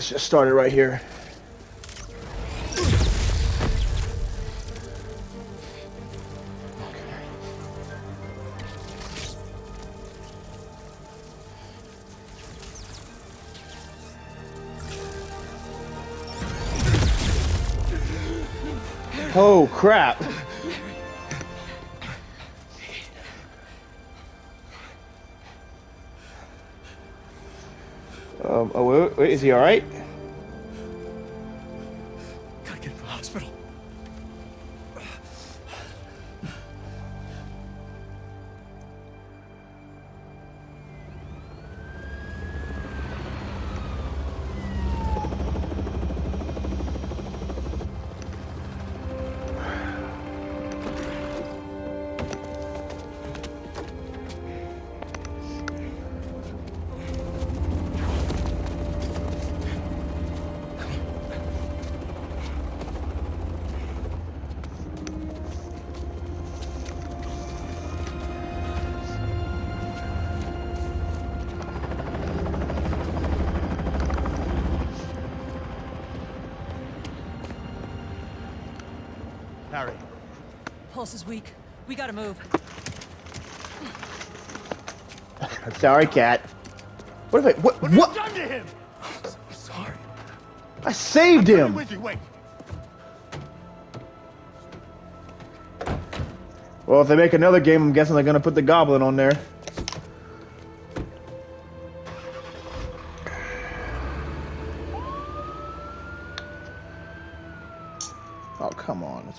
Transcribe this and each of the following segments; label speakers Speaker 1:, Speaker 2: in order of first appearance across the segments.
Speaker 1: let's just start it right here. Oh crap. Um, oh, wait, wait, is he alright?
Speaker 2: Harry,
Speaker 3: Pulse is weak. We gotta move.
Speaker 1: I'm Sorry, cat. What if I, what,
Speaker 2: what
Speaker 1: what?
Speaker 2: done to him? I'm sorry.
Speaker 1: I saved him!
Speaker 2: With you, wait.
Speaker 1: Well, if they make another game, I'm guessing they're gonna put the goblin on there.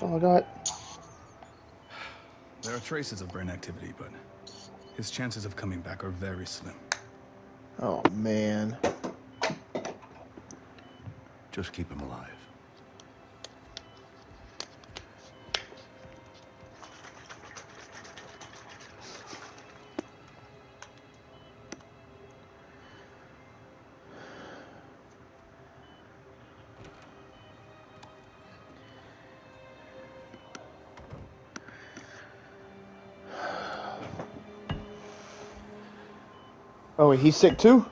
Speaker 1: That's all I got.
Speaker 4: There are traces of brain activity, but his chances of coming back are very slim.
Speaker 1: Oh, man.
Speaker 5: Just keep him alive.
Speaker 1: Oh, wait, he's sick too?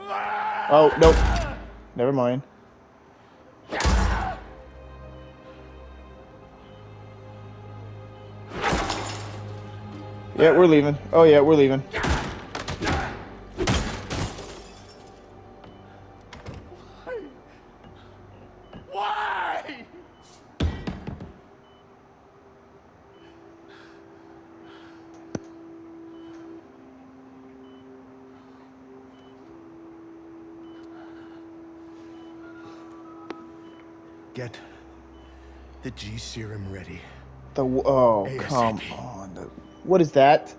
Speaker 1: Oh, nope. Never mind. Yeah, we're leaving. Oh, yeah, we're leaving.
Speaker 5: Get the G serum ready.
Speaker 1: The oh, come on. The, what is that?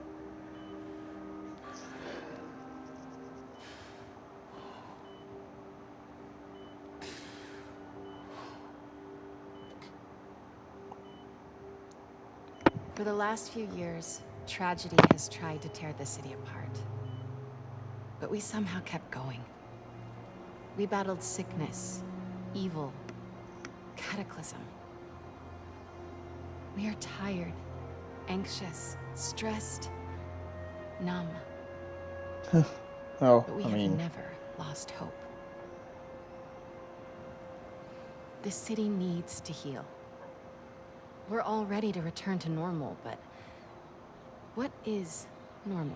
Speaker 6: For the last few years, tragedy has tried to tear the city apart. But we somehow kept going. We battled sickness, evil, cataclysm. We are tired, anxious, stressed, numb.
Speaker 1: Oh,
Speaker 6: But we
Speaker 1: I
Speaker 6: have
Speaker 1: mean,
Speaker 6: never lost hope. The city needs to heal. We're all ready to return to normal, but what is normal?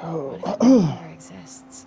Speaker 6: What if it longer exists?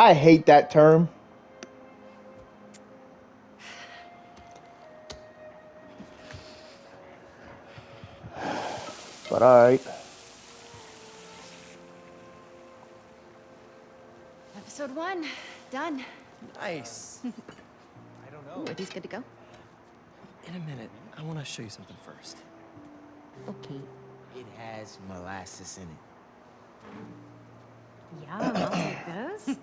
Speaker 1: I hate that term. But alright.
Speaker 6: Episode one, done.
Speaker 7: Nice. I don't know.
Speaker 6: Ooh, are these good to go?
Speaker 7: In a minute, I want to show you something first.
Speaker 6: Okay.
Speaker 8: It has molasses in it. Yum, I'll take those.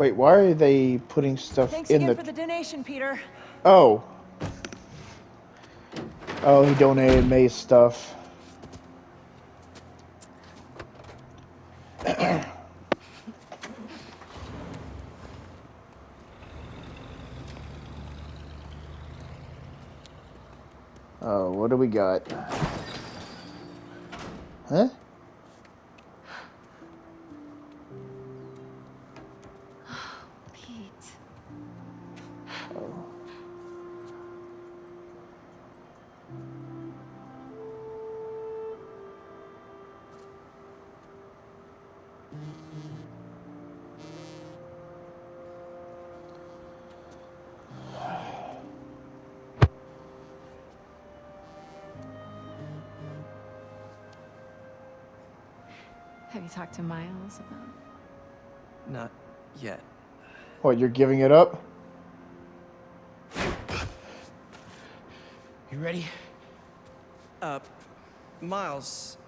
Speaker 1: Wait, why are they putting stuff
Speaker 3: Thanks
Speaker 1: in the?
Speaker 3: for the donation, Peter.
Speaker 1: Oh. Oh, he donated May's stuff. oh, what we got? Huh?
Speaker 6: Have you talked to Miles about?
Speaker 7: Not yet.
Speaker 1: What, you're giving it up?
Speaker 5: You ready?
Speaker 7: Uh, Miles.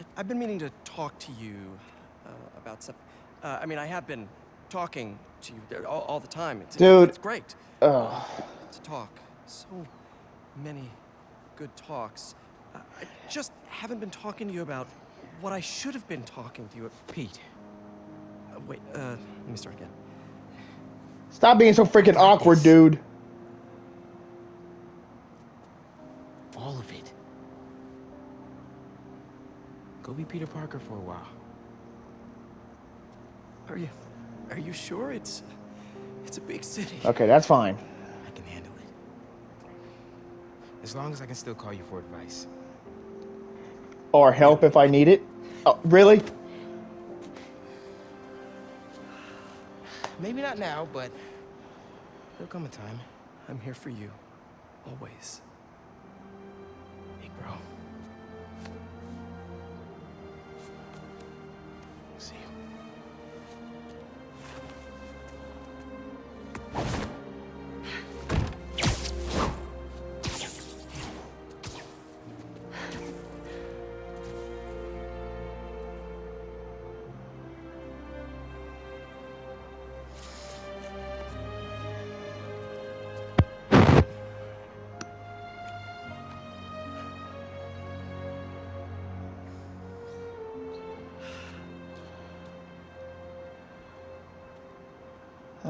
Speaker 7: I- I've been meaning to talk to you uh, about something. Uh, I mean, I have been talking to you all, all the time. It's,
Speaker 1: Dude.
Speaker 7: it's great
Speaker 1: Ugh.
Speaker 7: to talk. So many good talks. I just haven't been talking to you about what I should have been talking to you about.
Speaker 5: Pete.
Speaker 7: Uh, wait, uh, let me start again.
Speaker 1: Stop being so freaking awkward, dude.
Speaker 5: All of it. Go be Peter Parker for a while.
Speaker 7: Are you, are you sure it's, it's a big city?
Speaker 1: Okay, that's fine.
Speaker 5: I can handle it. As long as I can still call you for advice.
Speaker 1: Or help if I need it. Oh, really?
Speaker 5: Maybe not now, but there'll come a time.
Speaker 7: I'm here for you, always.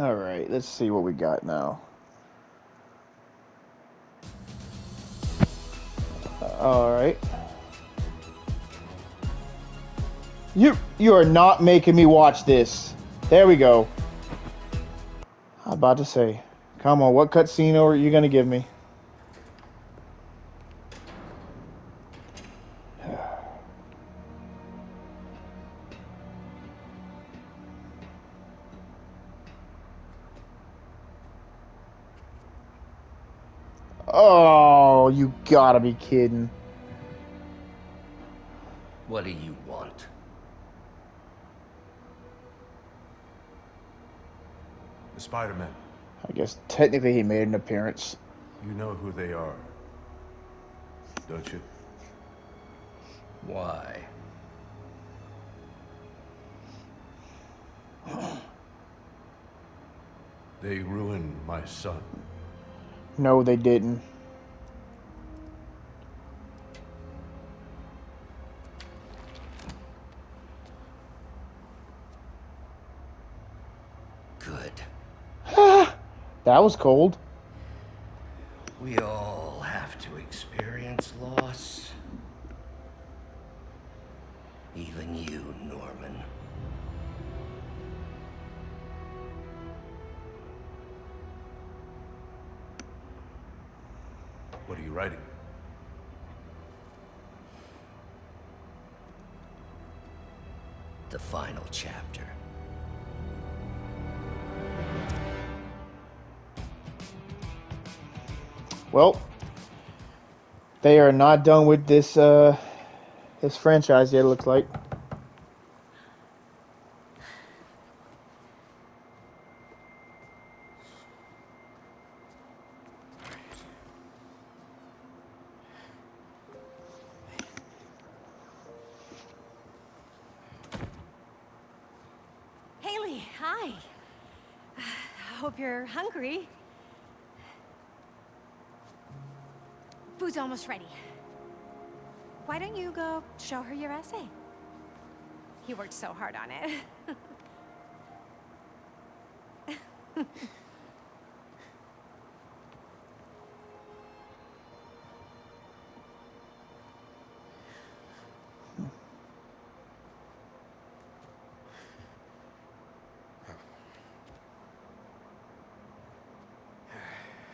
Speaker 1: All right, let's see what we got now. All right. You you are not making me watch this. There we go. I'm about to say, come on, what cutscene are you gonna give me? You gotta be kidding.
Speaker 9: What do you want?
Speaker 10: The Spider-Man.
Speaker 1: I guess technically he made an appearance.
Speaker 10: You know who they are, don't you?
Speaker 9: Why?
Speaker 10: They ruined my son.
Speaker 1: No, they didn't.
Speaker 9: Good.
Speaker 1: That was cold.
Speaker 9: We all have to experience loss. Even you, Norman.
Speaker 10: What are you writing?
Speaker 9: The final chapter.
Speaker 1: Well, they are not done with this uh, His franchise, yet. it looks like.
Speaker 8: Hailey, hi. Hope you're hungry. Food's almost ready. Why don't you go show her your essay? He worked so hard on it.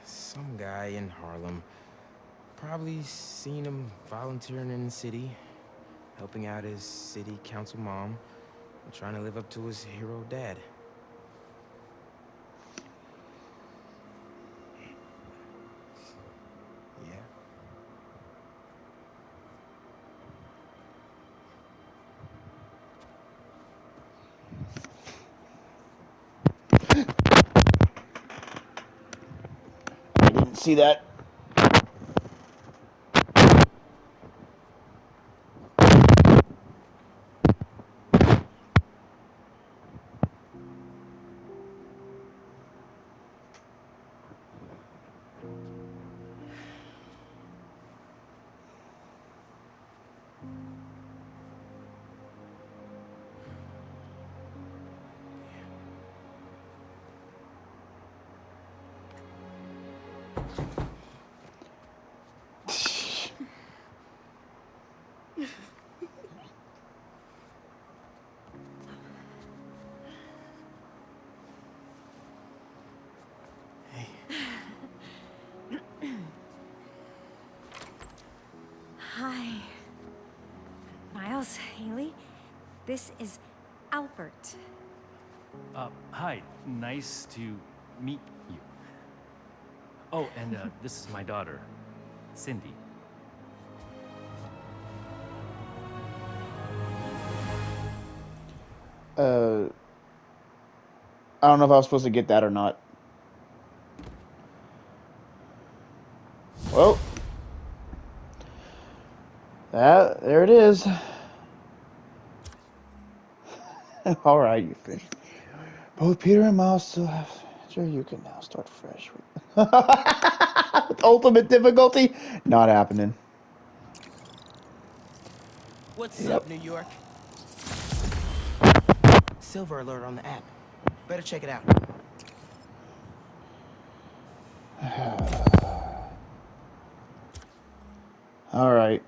Speaker 11: Some guy in Harlem. Probably seen him volunteering in the city, helping out his city council mom, and trying to live up to his hero dad. Yeah.
Speaker 1: I didn't see that.
Speaker 8: This is Albert.
Speaker 12: Uh, hi. Nice to meet. Oh, and uh, this is my daughter, Cindy.
Speaker 1: Uh, I don't know if I was supposed to get that or not. Well, that there it is. All right, you fish. Both Peter and Miles still have. Sure, you can now start fresh with, with ultimate difficulty. Not happening.
Speaker 11: What's
Speaker 1: Yep.
Speaker 11: up, New York? Silver alert on the app. Better check it out.
Speaker 1: All right.